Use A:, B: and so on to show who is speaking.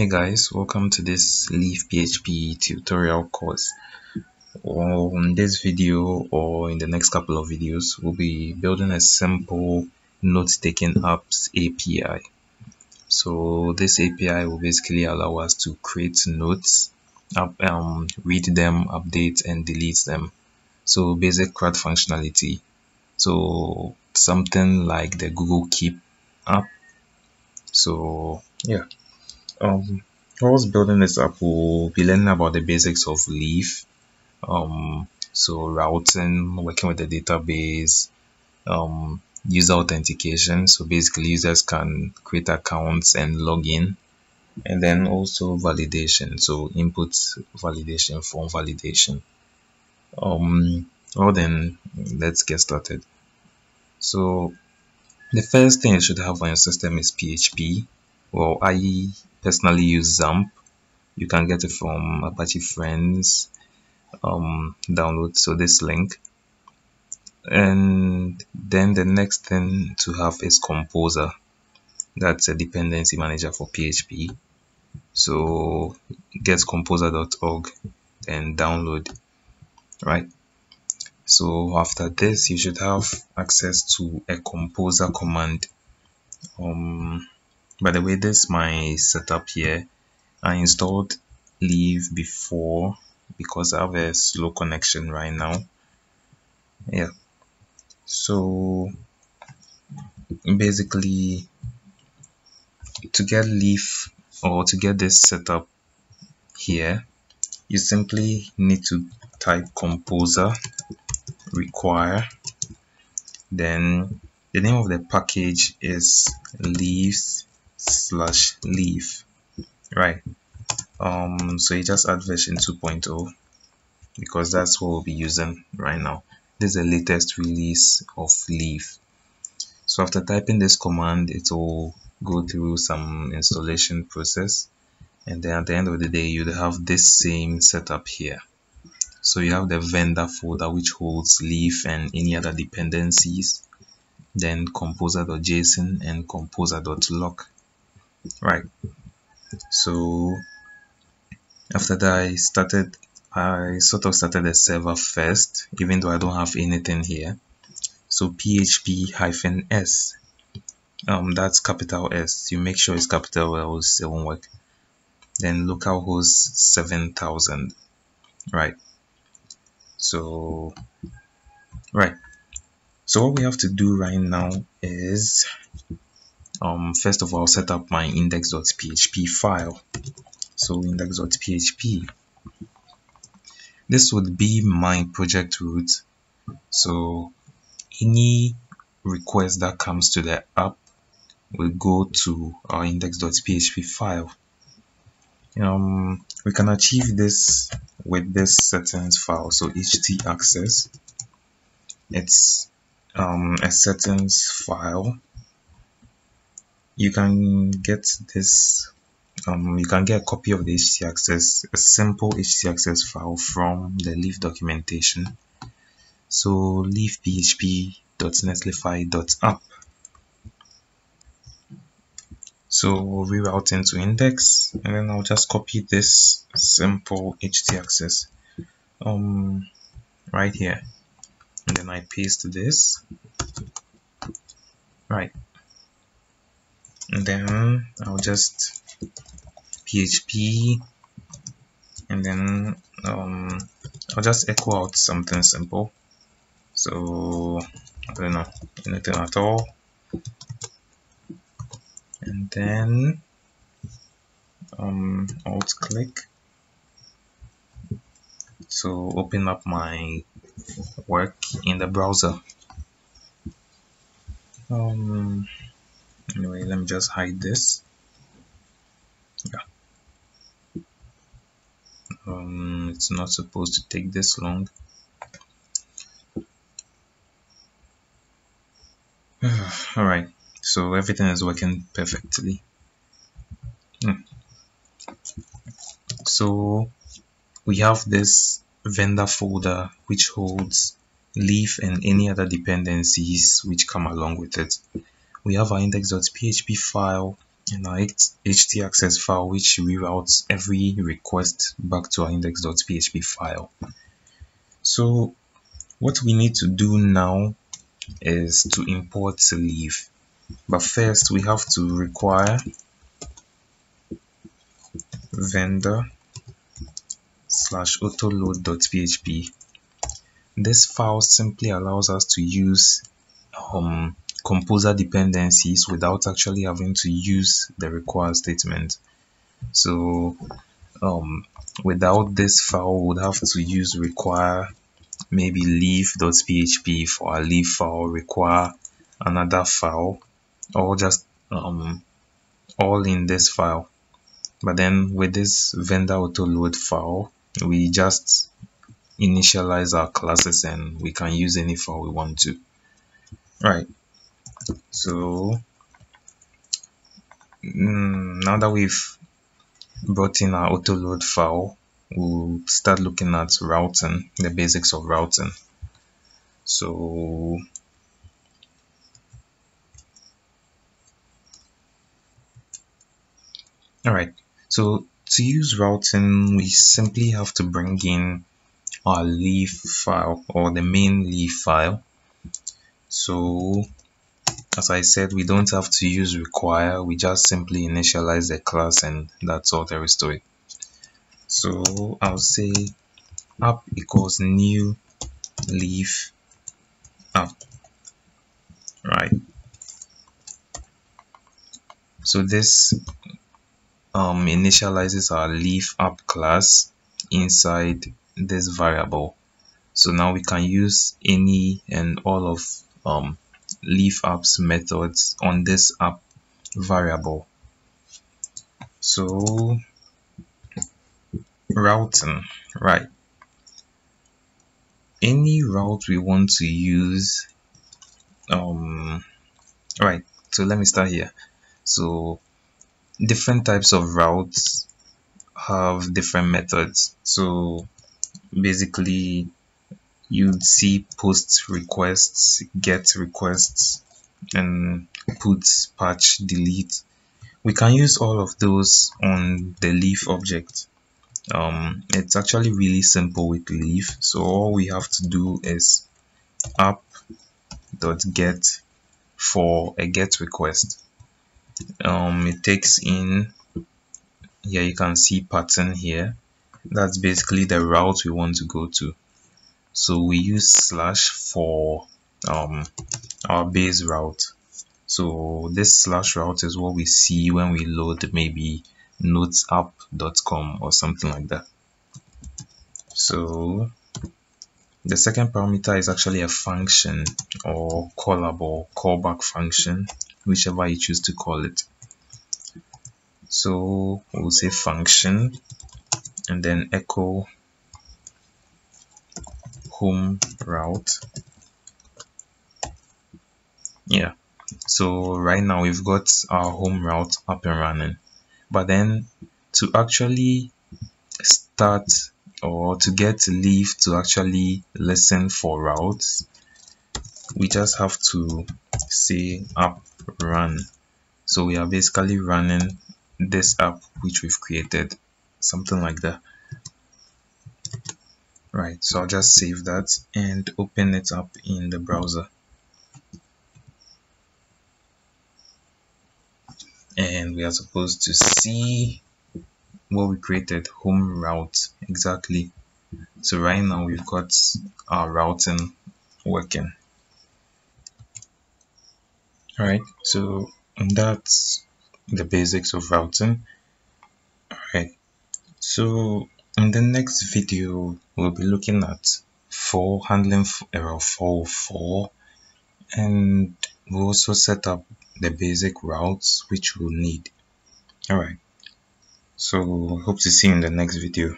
A: Hey guys, welcome to this Leaf PHP tutorial course. On this video or in the next couple of videos, we'll be building a simple note-taking apps API. So this API will basically allow us to create notes, up, um, read them, update and delete them. So basic CRUD functionality. So something like the Google Keep app. So yeah um whilst building this app we'll be learning about the basics of leaf um so routing working with the database um user authentication so basically users can create accounts and log in and then also validation so input validation form validation. Um well then let's get started. So the first thing you should have on your system is php well i personally use XAMPP You can get it from Apache Friends um, download. So this link. And then the next thing to have is Composer. That's a dependency manager for PHP. So get composer.org and download. Right. So after this, you should have access to a composer command. Um, by the way this is my setup here I installed leaf before because I have a slow connection right now. Yeah. So basically to get leaf or to get this setup here you simply need to type composer require. Then the name of the package is leafs slash leaf right? Um so you just add version 2.0 because that's what we'll be using right now. This is the latest release of leaf. So after typing this command it will go through some installation process. And then at the end of the day you'd have this same setup here. So you have the vendor folder which holds leaf and any other dependencies then composer.json and composer.lock right. So after that I started I sort of started a server first even though I don't have anything here. So php hyphen s. Um that's capital S. You make sure it's capital else it won't work. Then localhost 7000 right. So right. So what we have to do right now is um, first of all set up my index.php file. So index.php this would be my project root so any request that comes to the app will go to our index.php file. Um, we can achieve this with this settings file. So htaccess it's um, a settings file you can get this um, you can get a copy of the htaccess a simple htaccess file from the leaf documentation. So leaf php.netlify.app so we'll reroute into index and then I'll just copy this simple htaccess um right here. And then I paste this. Right and then I'll just PHP and then um, I'll just echo out something simple. So I don't know anything at all. And then um, alt click. So open up my work in the browser. Um, anyway let me just hide this. Yeah. Um it's not supposed to take this long. All right so everything is working perfectly. Hmm. so we have this vendor folder which holds leaf and any other dependencies which come along with it we have our index.php file and our htaccess file which reroutes every request back to our index.php file. So what we need to do now is to import leaf. But first we have to require vendor slash autoload.php. This file simply allows us to use um, composer dependencies without actually having to use the require statement. So um, without this file, we would have to use require maybe leaf.php for a leaf file, require another file, or just um, all in this file. But then with this vendor auto load file, we just initialize our classes and we can use any file we want to. Right so mm, now that we've brought in our autoload file we'll start looking at routing the basics of routing. So all right. So to use routing we simply have to bring in our leaf file or the main leaf file. So as I said we don't have to use require we just simply initialize the class and that's all there is to it. So I'll say app equals new leaf app right? So this um, initializes our leaf app class inside this variable. So now we can use any and all of um, leaf apps methods on this app variable. So routing right. Any route we want to use um right so let me start here. So different types of routes have different methods. So basically you'd see post requests, get requests, and put, patch, delete. We can use all of those on the leaf object. Um, it's actually really simple with leaf. So all we have to do is app.get for a get request. Um, it takes in here you can see pattern here. That's basically the route we want to go to so we use slash for um, our base route. So this slash route is what we see when we load maybe notesapp.com or something like that. So the second parameter is actually a function or callable callback function whichever you choose to call it. So we'll say function and then echo home route. Yeah. So right now we've got our home route up and running. But then to actually start or to get leaf to actually listen for routes we just have to say app run. So we are basically running this app which we've created. Something like that right so I'll just save that and open it up in the browser. And we are supposed to see what we created home route exactly. So right now we've got our routing working. All right so that's the basics of routing. All right so in the next video, we'll be looking at for handling error uh, 404 and we'll also set up the basic routes which we'll need. Alright, so hope to see you in the next video.